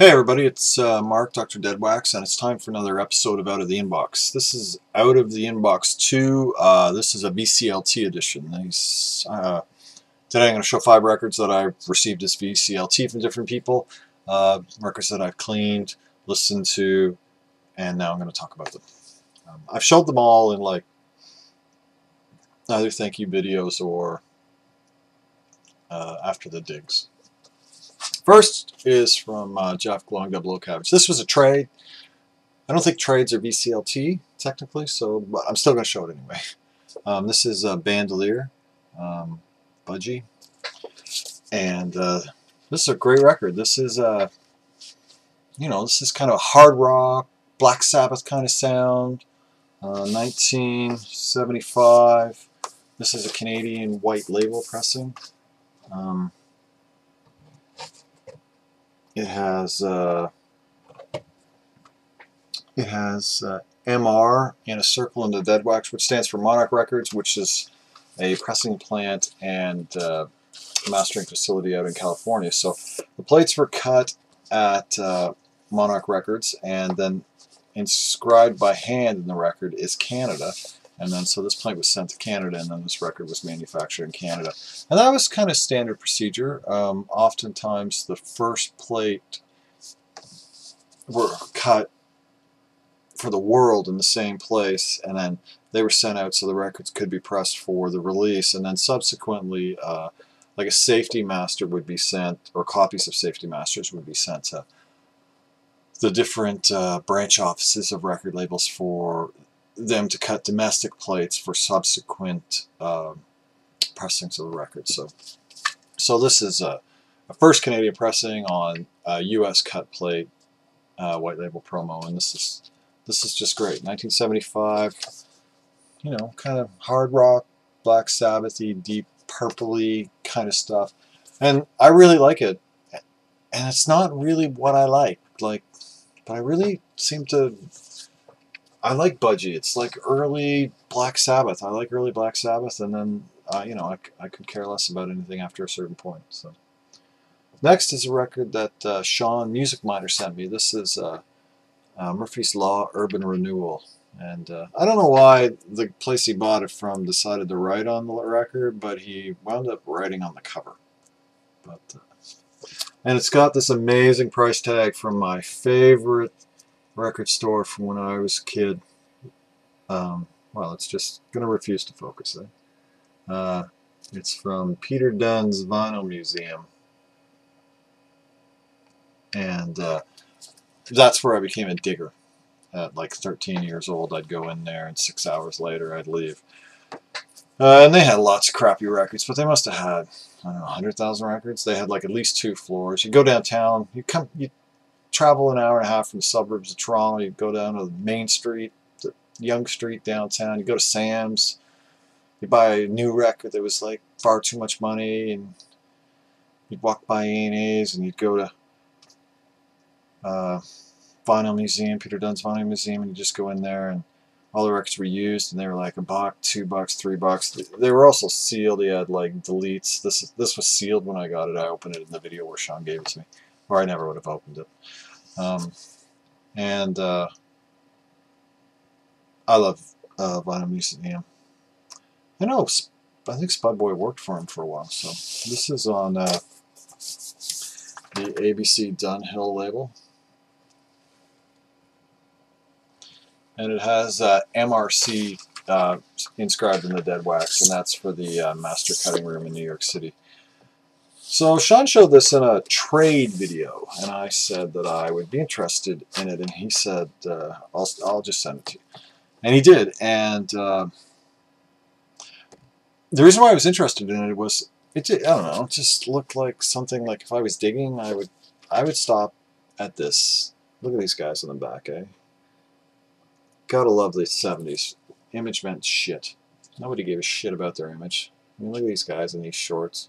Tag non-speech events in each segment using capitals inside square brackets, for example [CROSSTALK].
Hey everybody, it's uh, Mark, Dr. Deadwax, and it's time for another episode of Out of the Inbox. This is Out of the Inbox 2. Uh, this is a VCLT edition. These, uh, today I'm going to show five records that I've received as VCLT from different people, uh, records that I've cleaned, listened to, and now I'm going to talk about them. Um, I've showed them all in like either thank you videos or uh, after the digs. First is from uh, Jeff Glowing Double Cabbage. This was a trade. I don't think trades are VCLT technically, so but I'm still going to show it anyway. Um, this is a Bandolier, um, Budgie, and uh, this is a great record. This is uh, you know, this is kind of hard rock, Black Sabbath kind of sound. Uh, 1975. This is a Canadian white label pressing. Um, it has uh, it has uh, MR in a circle in the dead wax, which stands for Monarch Records, which is a pressing plant and uh, mastering facility out in California. So the plates were cut at uh, Monarch Records, and then inscribed by hand in the record is Canada. And then so this plate was sent to Canada, and then this record was manufactured in Canada. And that was kind of standard procedure. Um, oftentimes the first plate were cut for the world in the same place, and then they were sent out so the records could be pressed for the release. And then subsequently, uh, like a safety master would be sent, or copies of safety masters would be sent to the different uh, branch offices of record labels for them to cut domestic plates for subsequent uh, pressings of the record. So, so this is a, a first Canadian pressing on a U.S. cut plate uh, white label promo, and this is this is just great. 1975, you know, kind of hard rock, Black Sabbathy, deep purpley kind of stuff, and I really like it. And it's not really what I like, like, but I really seem to I like Budgie. It's like early Black Sabbath. I like early Black Sabbath, and then uh, you know I, I could care less about anything after a certain point. So next is a record that uh, Sean Music Miner sent me. This is uh, uh Murphy's Law Urban Renewal, and uh, I don't know why the place he bought it from decided to write on the record, but he wound up writing on the cover. But uh, and it's got this amazing price tag from my favorite record store from when I was a kid. Um, well, it's just going to refuse to focus. Eh? Uh, it's from Peter Dunn's Vinyl Museum. And uh, that's where I became a digger. At like 13 years old, I'd go in there, and six hours later, I'd leave. Uh, and they had lots of crappy records, but they must have had, I don't know, 100,000 records. They had like at least two floors. You go downtown, you come, you travel an hour and a half from the suburbs of Toronto. You go down to Main Street, the Yonge Street downtown. You go to Sam's. You buy a new record that was like far too much money, and you'd walk by A&A's and you'd go to uh, Vinyl Museum, Peter Dunn's Vinyl Museum, and you just go in there and all the records were used, and they were like a buck, two bucks, three bucks. They were also sealed. They had like deletes. This this was sealed when I got it. I opened it in the video where Sean gave it to me or I never would have opened it. Um, and uh, I love uh, Vinyl. I know, I think Spud Boy worked for him for a while, so this is on uh, the ABC Dunhill label. And it has uh, MRC uh, inscribed in the dead wax, and that's for the uh, master cutting room in New York City. So Sean showed this in a trade video, and I said that I would be interested in it, and he said, uh, I'll, I'll just send it to you. And he did, and uh, the reason why I was interested in it was, it I don't know, it just looked like something like if I was digging, I would, I would stop at this. Look at these guys in the back, eh? Gotta love the 70s. Image meant shit. Nobody gave a shit about their image. I mean, look at these guys in these shorts.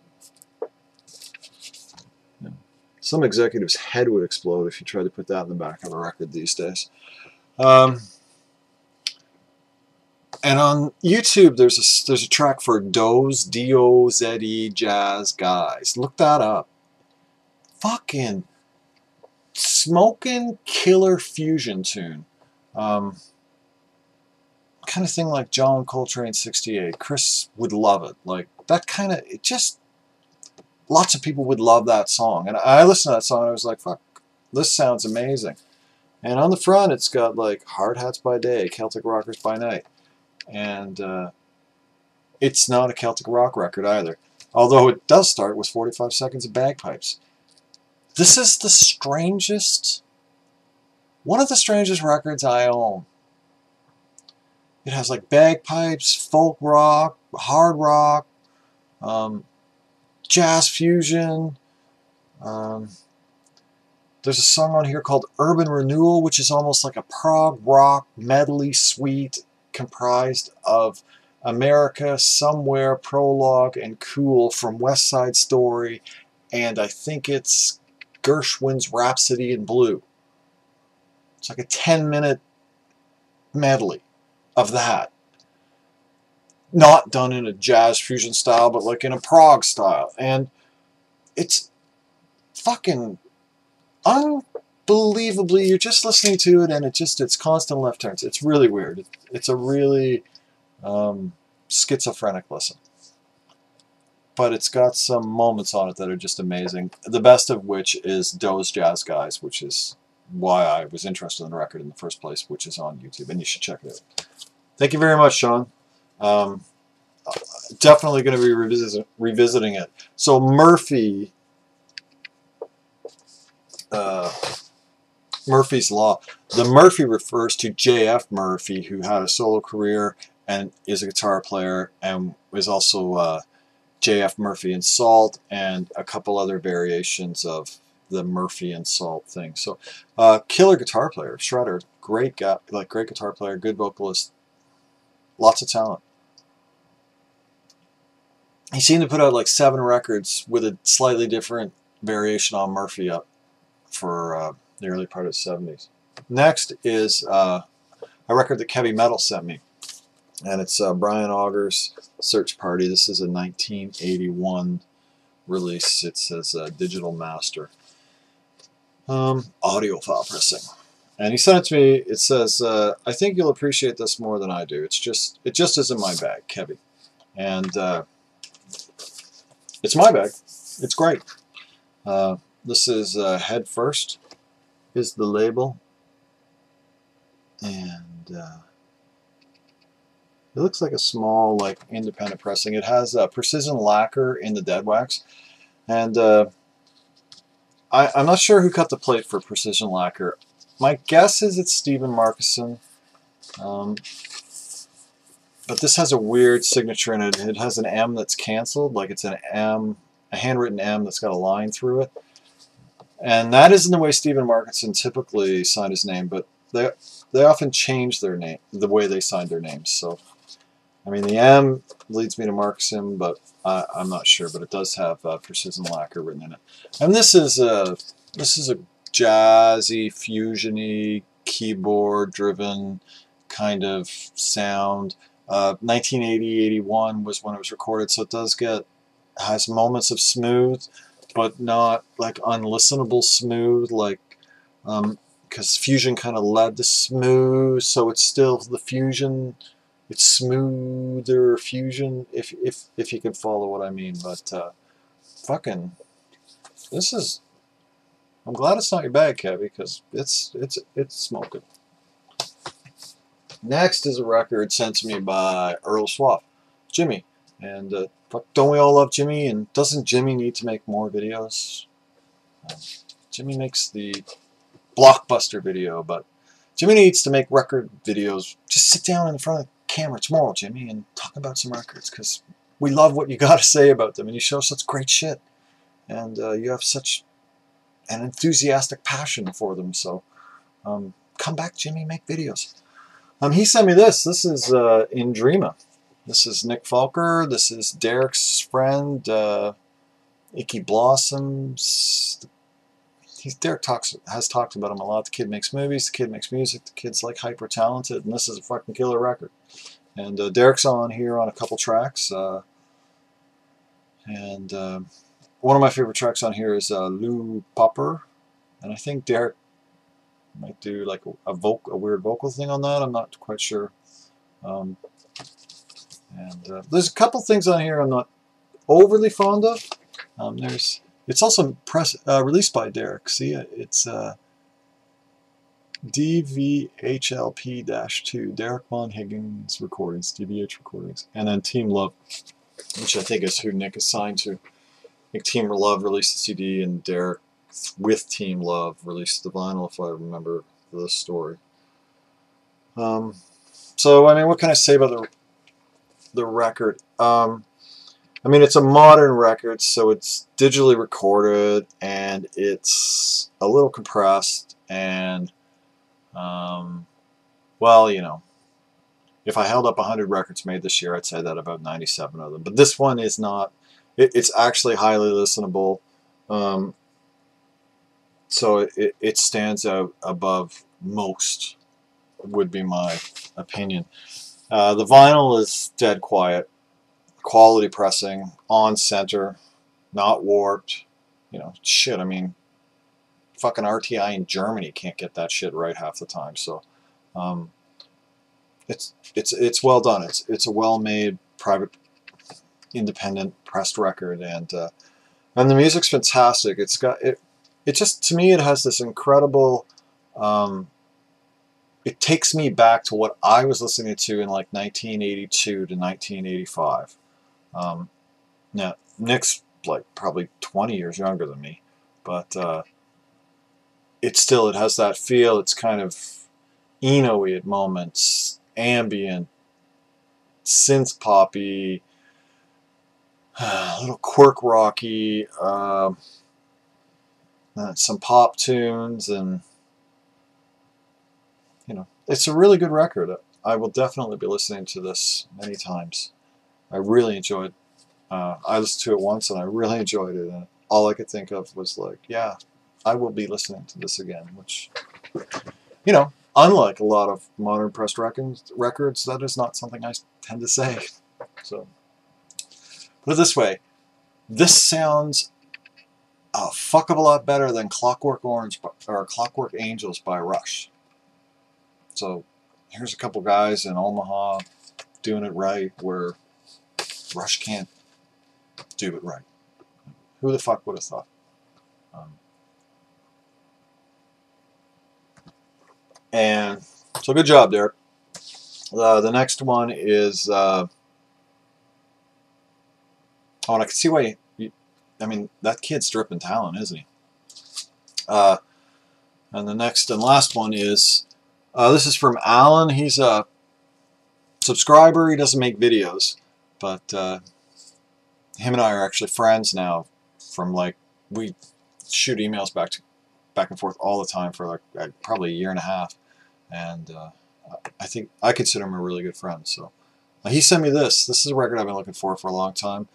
Some executive's head would explode if you tried to put that in the back of a record these days. Um, and on YouTube, there's a there's a track for Doze D O Z E Jazz Guys. Look that up. Fucking smoking killer fusion tune. Um, kind of thing like John Coltrane 68. Chris would love it. Like that kind of, it just, lots of people would love that song. And I listened to that song and I was like, fuck, this sounds amazing. And on the front, it's got like Hard Hats by Day, Celtic Rockers by Night. And uh, it's not a Celtic rock record either. Although it does start with 45 seconds of bagpipes. This is the strangest, one of the strangest records I own. It has like bagpipes, folk rock, hard rock, um, jazz fusion. Um, there's a song on here called Urban Renewal, which is almost like a prog rock medley suite comprised of America Somewhere Prologue and Cool from West Side Story, and I think it's Gershwin's Rhapsody in Blue. It's like a 10 minute medley of that. Not done in a jazz fusion style, but like in a prog style. And it's fucking unbelievably, you're just listening to it and it just, it's constant left turns. It's really weird. It's a really um, schizophrenic listen. But it's got some moments on it that are just amazing. The best of which is Doze Jazz Guys, which is why I was interested in the record in the first place, which is on YouTube, and you should check it out. Thank you very much, Sean. Um, definitely going to be revisit, revisiting it. So Murphy, uh, Murphy's Law. The Murphy refers to J.F. Murphy, who had a solo career and is a guitar player and was also uh, J.F. Murphy and Salt and a couple other variations of the Murphy and Salt thing. So, uh, killer guitar player, Shredder, great guy, like great guitar player, good vocalist, lots of talent. He seemed to put out like seven records with a slightly different variation on Murphy up for uh, the early part of the 70s. Next is uh, a record that Kevy Metal sent me and it's uh, Brian Auger's Search Party. This is a 1981 release. It says uh, Digital Master. Um, audio file pressing. And he sent it to me. It says, uh, "I think you'll appreciate this more than I do. It's just, it just isn't my bag, Kevy, and uh, it's my bag. It's great. Uh, this is uh, Head First. Is the label, and." Uh, it looks like a small, like independent pressing. It has a precision lacquer in the dead wax, and uh, I, am not sure who cut the plate for precision lacquer. My guess is it's Stephen Marcussen, um, but this has a weird signature in it. It has an M that's canceled, like it's an M, a handwritten M that's got a line through it. And that isn't the way Stephen Marcussen typically signed his name, but they they often change their name, the way they signed their names. So I mean, the M leads me to Marcussen, but I, am not sure. But it does have uh, precision lacquer written in it. And this is a this is a jazzy, fusiony, keyboard-driven kind of sound. Uh, 1980-81 was when it was recorded, so it does get has moments of smooth, but not like unlistenable smooth, like because um, fusion kind of led to smooth, so it's still the fusion it's smoother fusion if if if you can follow what I mean. But uh, fucking, this is. I'm glad it's not your bag, Kevy, because it's it's it's smoking. Next is a record sent to me by Earl Swaff, Jimmy, and uh, don't we all love Jimmy? And doesn't Jimmy need to make more videos? Jimmy makes the blockbuster video, but Jimmy needs to make record videos. Just sit down in front of the camera tomorrow, Jimmy, and talk about some records because we love what you [LAUGHS] got to say about them, and you show such great shit, and uh, you have such an enthusiastic passion for them. So um, come back, Jimmy, make videos. Um, he sent me this. This is uh, Indreama. This is Nick Fackler. This is Derek's friend, uh, Icky Blossoms, he's Derek talks has talked about him a lot. The kid makes movies, the kid makes music, the kid's like hyper talented, and this is a fucking killer record. And uh, Derek's on here on a couple tracks, uh, and uh, one of my favorite tracks on here is uh, Lou Popper, and I think Derek Might do like a, voc a weird vocal thing on that. I'm not quite sure. Um, and uh, there's a couple things on here I'm not overly fond of. Um, there's it's also press uh, released by Derek. See, it's uh, DVHLP-2, Derek Von Higgins Recordings, DVH Recordings, and then Team Love, which I think is who Nick is signed to. I think Team Love released the CD, and Derek with Team Love released the vinyl, if I remember the story. Um, so, I mean, what can I say about the the record? Um, I mean, it's a modern record, so it's digitally recorded, and it's a little compressed, and um, well, you know, if I held up 100 records made this year, I'd say that about 97 of them. But this one is not. It, it's actually highly listenable. Um, so it, it stands out above most, would be my opinion. Uh, the vinyl is dead quiet. Quality pressing, on center, not warped. You know, shit, I mean, fucking RTI in Germany can't get that shit right half the time. So, um, it's it's it's well done. It's it's a well made private, independent pressed record, and uh, and the music's fantastic. It's got it. It just to me it has this incredible. Um, it takes me back to what I was listening to in like 1982 to 1985. Um, now Nick's like probably 20 years younger than me, but uh, it still it has that feel. It's kind of Eno-y at moments, ambient, synth poppy, [SIGHS] a little quirk rocky, uh, some pop tunes, and you know, it's a really good record. I will definitely be listening to this many times. I really enjoyed. Uh, I listened to it once and I really enjoyed it, and all I could think of was like, yeah, I will be listening to this again, which, you know, unlike a lot of modern pressed records, records that is not something I tend to say. So, put it this way, this sounds a fuck of a lot better than Clockwork Orange or Clockwork Angels by Rush. So, here's a couple guys in Omaha doing it right where Rush can't do it right. Who the fuck would have thought? Um, And so good job, Derek. Uh, the next one is, uh, oh, and I can see why, I mean, that kid's dripping talent, isn't he? Uh, and the next and last one is, uh, this is from Alan. He's a subscriber. He doesn't make videos, but uh, him and I are actually friends now from like, we shoot emails back to back and forth all the time for like probably a year and a half and uh, I think I consider him a really good friend. So uh, he sent me this. This is a record I've been looking for for a long time.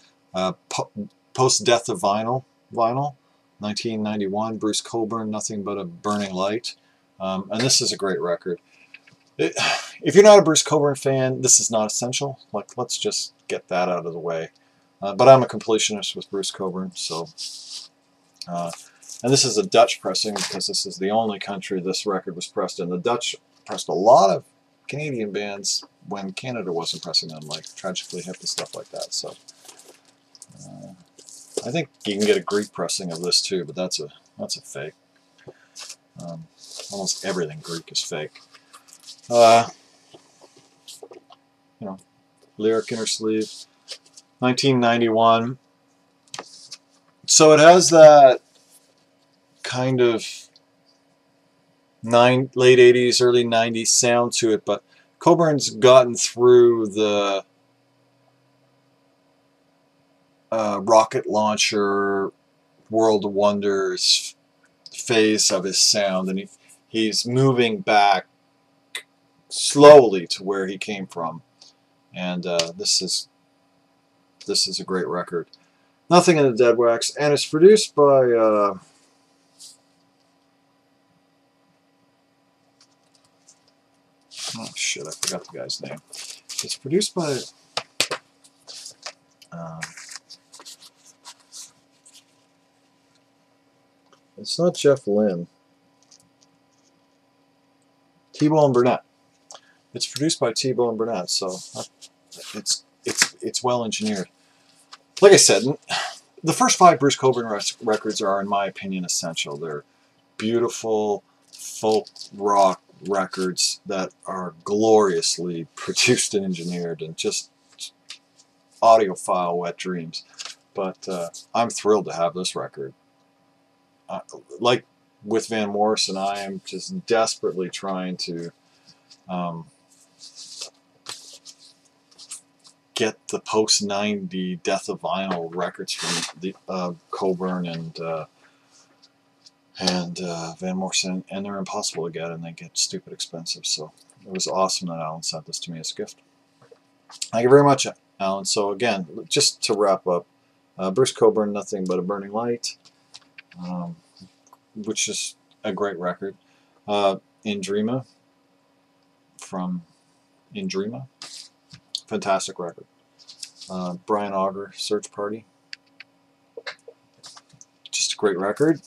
Po Post Death of Vinyl, Vinyl, 1991. Bruce Cockburn, Nothing But a Burning Light, um, and this is a great record. It, if you're not a Bruce Cockburn fan, this is not essential. Like, let's just get that out of the way. Uh, but I'm a completionist with Bruce Cockburn, so. Uh, and this is a Dutch pressing because this is the only country this record was pressed in. The Dutch pressed a lot of Canadian bands when Canada wasn't pressing them, like Tragically Hip and stuff like that. So uh, I think you can get a Greek pressing of this too, but that's a that's a fake. Um, almost everything Greek is fake. Uh, you know, lyric inner sleeve, 1991. So it has that kind of nine, late 80s, early 90s sound to it, but Cockburn's gotten through the uh, rocket launcher, World of Wonders phase of his sound, and he, he's moving back slowly to where he came from. And uh, this is this is a great record. Nothing in the Dead Wax, and it's produced by uh, Oh shit, I forgot the guy's name. It's produced by. Uh, it's not Jeff Lynne. T-Bone Burnett. It's produced by T-Bone Burnett, so it's it's it's well engineered. Like I said, the first five Bruce Cockburn records are, in my opinion, essential. They're beautiful folk rock records that are gloriously [LAUGHS] produced and engineered and just audiophile wet dreams. But uh, I'm thrilled to have this record. Uh, like with Van Morrison, I am just desperately trying to um, get the post 90 Death of Vinyl records from the uh, Cockburn and uh, and uh, Van Morrison, and they're impossible to get, and they get stupid expensive. So it was awesome that Alan sent this to me as a gift. Thank you very much, Alan. So again, just to wrap up, uh, Bruce Cockburn, Nothing But a Burning Light, um, which is a great record. Uh, In from Indreama, fantastic record. Uh, Brian Auger, Search Party, just a great record.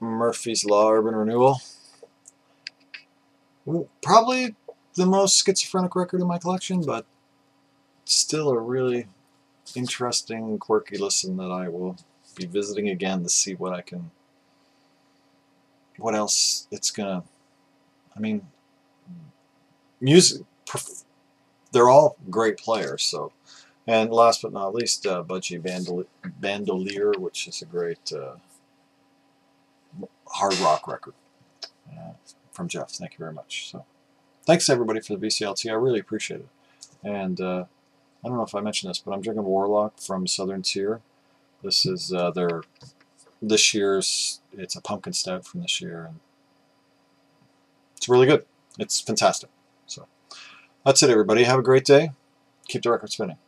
Murphy's Law Urban Renewal. Probably the most schizophrenic record in my collection, but still a really interesting, quirky listen that I will be visiting again to see what I can, what else it's gonna, I mean, music, they're all great players, so, and last but not least, uh, Budgie Bandolier, which is a great, uh, hard rock record uh, from Jeff. Thank you very much. So, thanks everybody for the VCLT. I really appreciate it. And uh, I don't know if I mentioned this, but I'm drinking Warlock from Southern Tier. This is uh, their this year's. It's a pumpkin stout from this year, and it's really good. It's fantastic. So that's it, everybody. Have a great day. Keep the record spinning.